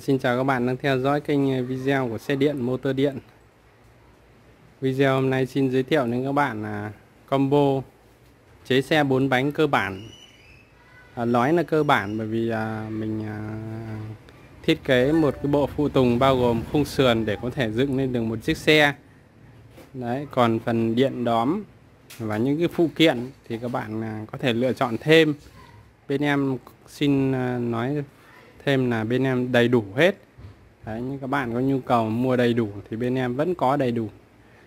Xin chào các bạn đang theo dõi kênh à, video của xe điện motor điện. Video hôm nay xin giới thiệu đến các bạn là combo chế xe 4 bánh cơ bản. À, Nói là cơ bản bởi vì à, mình à, thiết kế một cái bộ phụ tùng bao gồm khung sườn để có thể dựng lên được một chiếc xe. Đấy, còn phần điện đóm và những cái phụ kiện thì các bạn à, có thể lựa chọn thêm. Bên em xin à, nói thêm là bên em đầy đủ hết. Đấy, như các bạn có nhu cầu mua đầy đủ thì bên em vẫn có đầy đủ.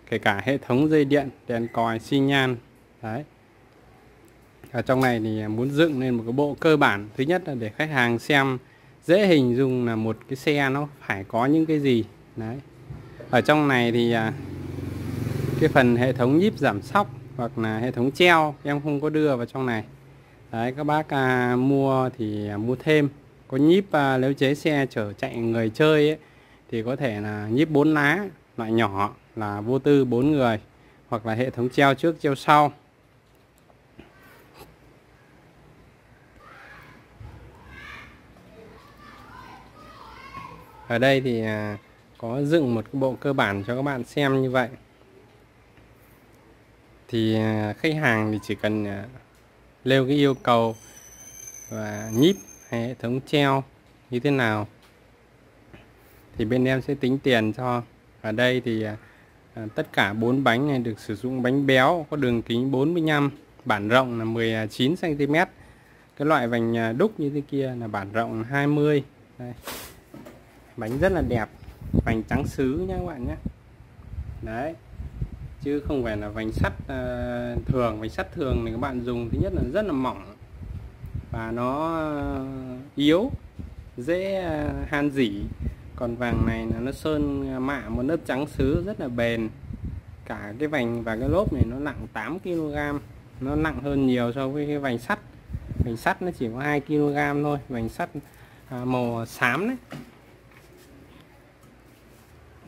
Kể cả hệ thống dây điện đèn còi xi nhan. Đấy. Ở trong này thì muốn dựng nên một cái bộ cơ bản. Thứ nhất là để khách hàng xem dễ hình dung là một cái xe nó phải có những cái gì. Đấy. Ở trong này thì à, cái phần hệ thống nhíp giảm sóc hoặc là hệ thống treo em không có đưa vào trong này. Đấy các bác à, mua thì à, mua thêm có nhíp à, nếu chế xe chở chạy người chơi ấy, thì có thể là nhíp 4 lá loại nhỏ là vô tư 4 người hoặc là hệ thống treo trước treo sau. Ở đây thì à, có dựng một cái bộ cơ bản cho các bạn xem như vậy. Thì à, khách hàng thì chỉ cần à, nêu cái yêu cầu và nhíp hệ thống treo như thế nào? Thì bên em sẽ tính tiền cho. Ở đây thì à, à tất cả bốn bánh này được sử dụng bánh béo có đường kính 45 bản rộng là 19 cm cái loại vành à, đúc như thế kia là bản rộng 20 đây. bánh rất là đẹp vành trắng sứ nha các bạn nhé. Đấy. Chứ không phải là vành sắt uh, thường vành sắt thường thì các bạn dùng thứ nhất là rất là mỏng và nó ờ, yếu dễ ờ, han dỉ. Còn vàng này là nó sơn ờ, mạ một lớp trắng sứ rất là bền. Cả cái vành và cái lốp này nó nặng 8 kg nó nặng hơn nhiều so với cái vành sắt. Vành sắt nó chỉ có 2 kg thôi. Vành sắt à, màu xám đấy.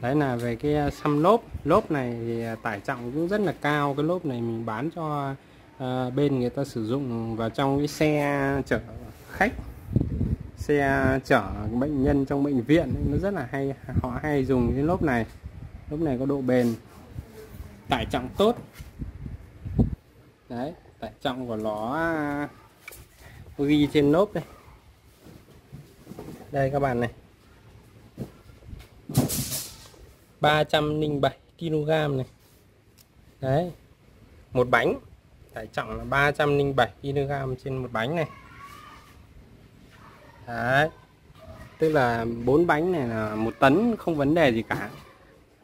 Đấy là về cái xăm lốp. Lốp này thì tải trọng cũng rất là cao. Cái lốp này mình bán cho à, bên người ta sử dụng vào trong cái xe chở khách xe chở bệnh nhân trong bệnh viện nó rất là hay. Họ hay dùng cái lốp này. Lốp này có độ bền tải trọng tốt. Đấy tải trọng của nó ghi trên lốp đây. Đây các bạn này. 307 kg này. Đấy một bánh tải trọng là 307 kg trên một bánh này. Đấy. Tức là bốn bánh này là một tấn, không vấn đề gì cả.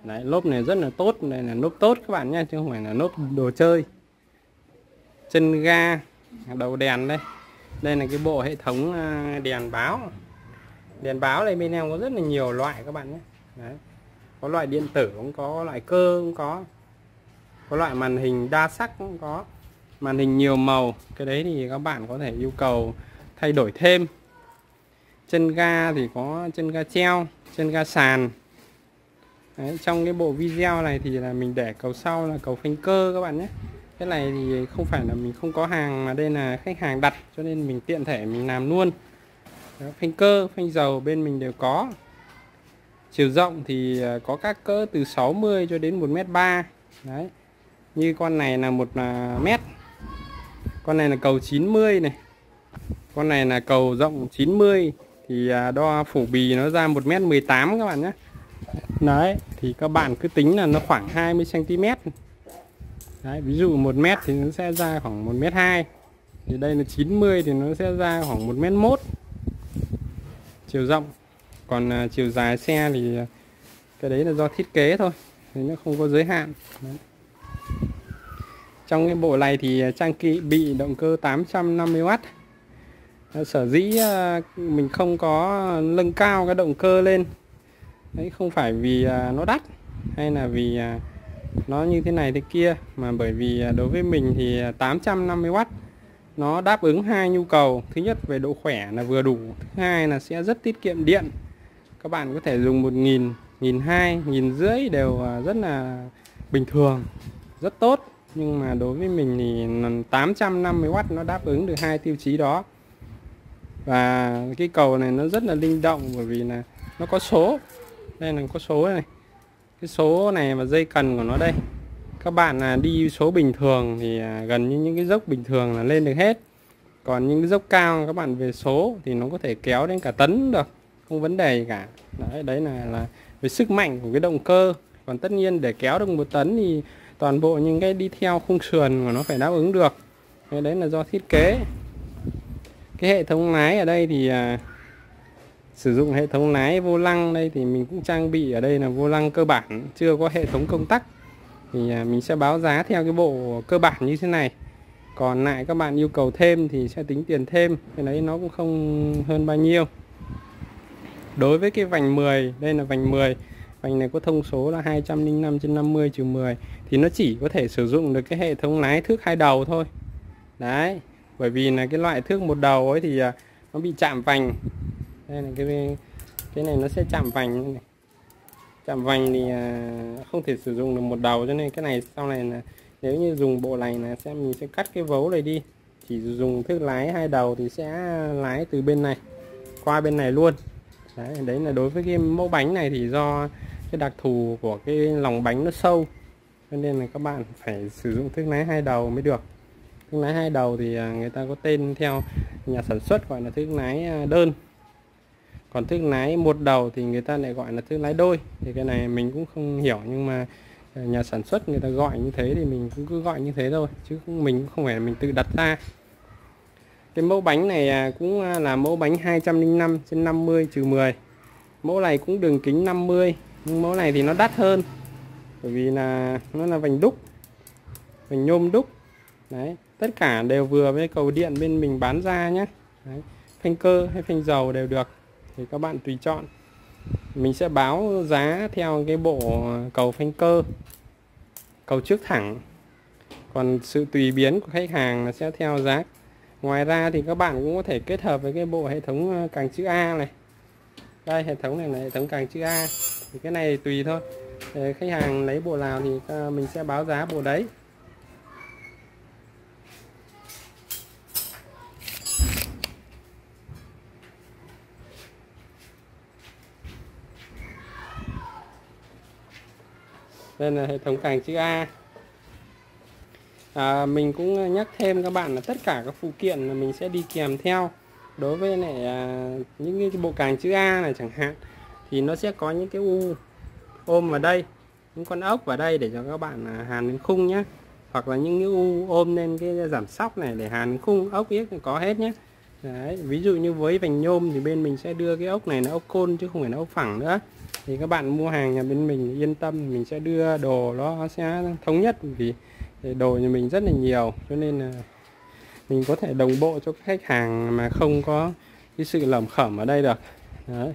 Đấy, lốp này rất là tốt, đây là lốp tốt các bạn nhé, chứ không phải là lốp đồ chơi. Chân ga, đầu đèn đây. Đây là cái bộ hệ thống à, đèn báo. Đèn báo này bên em có rất là nhiều loại các bạn nhé. Đấy. Có loại điện tử cũng có, loại cơ cũng có. Có loại màn hình đa sắc cũng có màn hình nhiều màu. Cái đấy thì các bạn có thể yêu cầu thay đổi thêm. Chân ga thì có chân ga treo chân ga sàn. Đấy, trong cái bộ video này thì là mình để cầu sau là cầu phanh cơ các bạn nhé. Cái này thì không phải là mình không có hàng mà đây là khách hàng đặt cho nên mình tiện thể mình làm luôn. Đó, phanh cơ phanh dầu bên mình đều có. Chiều rộng thì à, có các cỡ từ 60 cho đến 1m3 đấy như con này là một à, mét con này là cầu 90 này. Con này là cầu rộng 90 thì à, đo phủ bì nó ra 1m18 các bạn nhé. Đấy, thì các bạn cứ tính là nó khoảng 20 cm đấy, ví dụ 1m thì nó sẽ ra khoảng 1m2 thì đây là 90 thì nó sẽ ra khoảng 1m1 chiều rộng. Còn à, chiều dài xe thì à, cái đấy là do thiết kế thôi thì nó không có giới hạn. Đấy trong cái bộ này thì à, trang kỵ bị động cơ 850W sở dĩ à, mình không có nâng cao cái động cơ lên. Đấy, không phải vì à, nó đắt hay là vì nó như thế này thế kia, mà bởi vì đối với mình thì 850W nó đáp ứng hai nhu cầu. Thứ nhất, về độ khỏe là vừa đủ. Thứ hai là sẽ rất tiết kiệm điện. Các bạn có thể dùng một nghìn nghìn hai, nghìn rưỡi đều rất là bình thường, rất tốt nhưng mà đối với mình thì 850W nó đáp ứng được hai tiêu chí đó. Và cái cầu này nó rất là linh động bởi vì là nó có số. Đây là có số này. Cái số này và dây cần của nó đây. Các bạn là đi số bình thường thì à, gần như những cái dốc bình thường là lên được hết. Còn những cái dốc cao, các bạn về số thì nó có thể kéo đến cả tấn được. Không vấn đề gì cả. Đấy đấy là là về sức mạnh của cái động cơ. Còn tất nhiên để kéo được một tấn thì toàn bộ những cái đi theo khung sườn của nó phải đáp ứng được. Cái đấy là do thiết kế. Cái hệ thống lái ở đây thì à, sử dụng hệ thống lái vô lăng đây thì mình cũng trang bị ở đây là vô lăng cơ bản chưa có hệ thống công tắc. Thì à, mình sẽ báo giá theo cái bộ cơ bản như thế này. Còn lại các bạn yêu cầu thêm thì sẽ tính tiền thêm cái đấy nó cũng không hơn bao nhiêu. Đối với cái vành 10 đây là vành 10 vành này có thông số là 205 trên 50 trừ 10 thì nó chỉ có thể sử dụng được cái hệ thống lái thước hai đầu thôi. Đấy bởi vì là cái loại thước một đầu ấy thì à, nó bị chạm vành. Đây là cái cái này nó sẽ chạm vành này. chạm vành thì à, không thể sử dụng được một đầu cho nên cái này sau này là nếu như dùng bộ này là sẽ mình sẽ cắt cái vấu này đi. Chỉ dùng thước lái hai đầu thì sẽ lái từ bên này qua bên này luôn. Đấy, đấy là đối với cái mẫu bánh này thì do cái đặc thù của cái lòng bánh nó sâu. Cho nên là các bạn phải sử dụng thước lái hai đầu mới được. Thước lái hai đầu thì à, người ta có tên theo nhà sản xuất gọi là thước lái à, đơn. Còn thước lái một đầu thì người ta lại gọi là thước lái đôi. Thì cái này mình cũng không hiểu nhưng mà à, nhà sản xuất người ta gọi như thế thì mình cũng cứ gọi như thế thôi, chứ mình cũng không phải mình tự đặt ra. Cái mẫu bánh này cũng là mẫu bánh 205 trên 50 trừ 10 mẫu này cũng đường kính 50 nhưng mẫu này thì nó đắt hơn, bởi vì là nó là vành đúc, vành nhôm đúc. Đấy, tất cả đều vừa với cầu điện bên mình bán ra nhé đấy. phanh cơ hay phanh dầu đều được, thì các bạn tùy chọn. Mình sẽ báo giá theo cái bộ cầu phanh cơ, cầu trước thẳng. Còn sự tùy biến của khách hàng là sẽ theo giá. Ngoài ra thì các bạn cũng có thể kết hợp với cái bộ hệ thống ờ, càng chữ A này. Đây, hệ thống này là hệ thống càng chữ A thì cái này tùy thôi. Để khách hàng lấy bộ nào thì à, mình sẽ báo giá bộ đấy. Đây là hệ thống càng chữ A. À, mình cũng nhắc thêm các bạn là tất cả các phụ kiện là mình sẽ đi kèm theo. Đối với lại à, những cái bộ càng chữ A này chẳng hạn thì nó sẽ có những cái u ôm vào đây những con ốc vào đây để cho các bạn à, hàn lên khung nhé hoặc là những cái u ôm lên cái giảm sóc này để hàn khung ốc yếc có hết nhé Đấy, ví dụ như với vành nhôm thì bên mình sẽ đưa cái ốc này là ốc côn chứ không phải là ốc phẳng nữa. Thì các bạn mua hàng nhà bên mình yên tâm mình sẽ đưa đồ nó sẽ thống nhất vì đồ nhà mình rất là nhiều. Cho nên là mình có thể đồng bộ cho khách hàng mà không có cái sự lẩm khẩm ở đây được. Đấy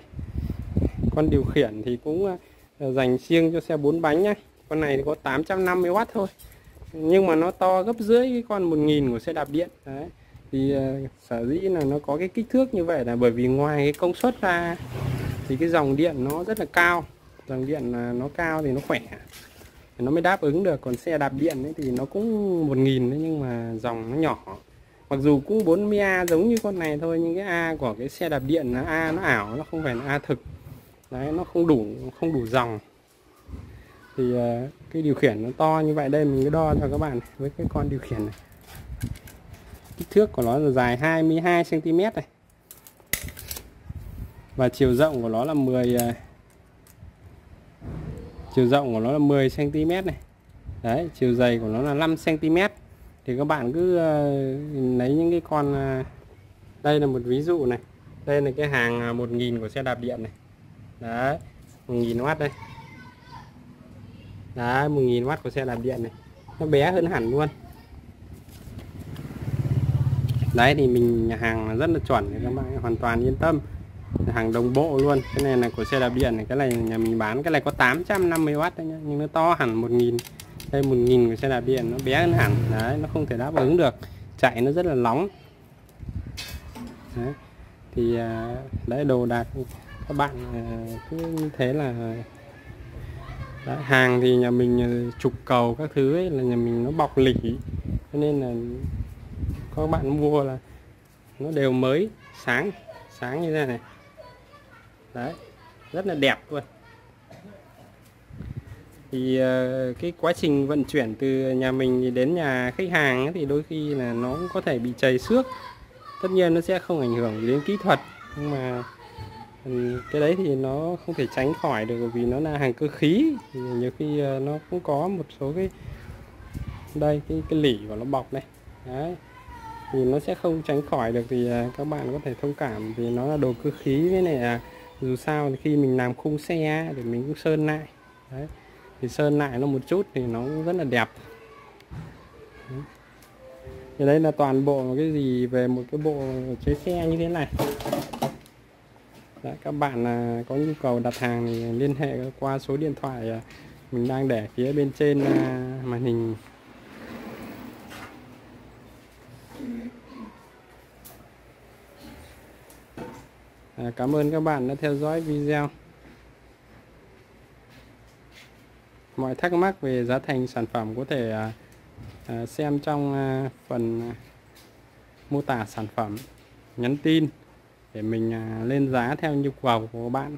con điều khiển thì cũng ờ, dành riêng cho xe bốn bánh nhé con này có 850W thôi. Nhưng mà nó to gấp rưỡi cái con 1000 của xe đạp điện. Đấy. thì uh, sở dĩ là nó có cái kích thước như vậy là bởi vì ngoài cái công suất ra thì cái dòng điện nó rất là cao. Dòng điện là nó cao thì nó khỏe. Nó mới đáp ứng được. Còn xe đạp điện ấy thì nó cũng một nghìn nhưng mà dòng nó nhỏ. Mặc dù cũng 40A giống như con này thôi nhưng cái A của cái xe đạp điện là A nó ảo nó không phải là A thực đấy nó không đủ không đủ dòng. Thì uh, cái điều khiển nó to như vậy đây mình cứ đo cho các bạn với cái con điều khiển này. Kích thước của nó là dài 22 cm này. Và chiều rộng của nó là 10 uh, ờ, chiều rộng của nó là 10 cm này. Đấy chiều dày của nó là 5 cm thì các bạn cứ uh, lấy những cái con đây là một ví dụ này. Đây là cái hàng à, 1000 của xe đạp điện này đấy 1000W đây. Đấy 1000W của xe đạp điện này. Nó bé hơn hẳn luôn. Đấy, thì mình hàng rất là chuẩn để các bạn hoàn toàn yên tâm. Hàng đồng bộ luôn. Cái này là của xe đạp điện này. Cái này nhà mình bán, cái này có 850W đấy nhá. Nhưng nó to hẳn 1000 đây 1000 của xe đạp điện, nó bé hơn hẳn. Đấy, nó không thể đáp ứng được. Chạy nó rất là nóng đấy. thì à, đấy, đồ đạc các bạn ờ, cứ như thế là đấy, hàng thì nhà mình ờ, trục cầu các thứ ấy là nhà mình nó bọc lỉ. Cho nên là các bạn mua là nó đều mới sáng sáng như thế này. Đấy rất là đẹp luôn. Thì ờ, cái quá trình vận chuyển từ nhà mình đến nhà khách hàng ấy, thì đôi khi là nó cũng có thể bị chảy xước. Tất nhiên nó sẽ không ảnh hưởng đến kỹ thuật nhưng mà cái đấy thì nó không thể tránh khỏi được vì nó là hàng cơ khí. Thì nhiều khi ờ, nó cũng có một số cái, đây, cái cái lỉ của nó bọc này. Đấy. Thì nó sẽ không tránh khỏi được thì ờ, các bạn có thể thông cảm vì nó là đồ cơ khí với này là dù sao thì khi mình làm khung xe thì mình cũng sơn lại. Đấy. Thì sơn lại nó một chút thì nó cũng rất là đẹp. Thì đây là toàn bộ cái gì về một cái bộ chế xe như thế này. Đấy, các bạn à, có nhu cầu đặt hàng thì liên hệ qua số điện thoại à, mình đang để phía bên trên à, màn hình. À, cảm ơn các bạn đã theo dõi video. Mọi thắc mắc về giá thành sản phẩm có thể xem trong phần mô tả sản phẩm nhắn tin để mình à, lên giá theo nhu cầu của bạn.